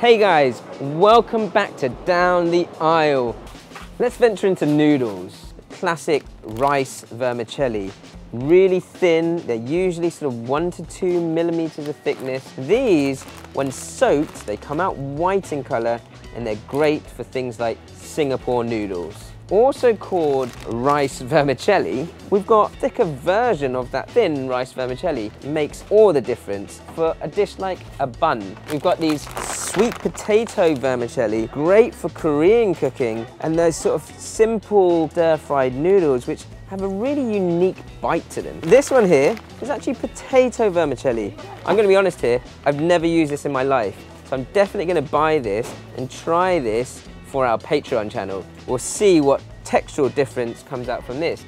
Hey guys, welcome back to Down the Aisle. Let's venture into noodles. Classic rice vermicelli. Really thin, they're usually sort of one to two millimeters of thickness. These, when soaked, they come out white in color and they're great for things like Singapore noodles also called rice vermicelli, we've got a thicker version of that thin rice vermicelli. makes all the difference for a dish like a bun. We've got these sweet potato vermicelli, great for Korean cooking, and those sort of simple stir-fried noodles which have a really unique bite to them. This one here is actually potato vermicelli. I'm gonna be honest here, I've never used this in my life. So I'm definitely gonna buy this and try this for our Patreon channel. We'll see what textural difference comes out from this.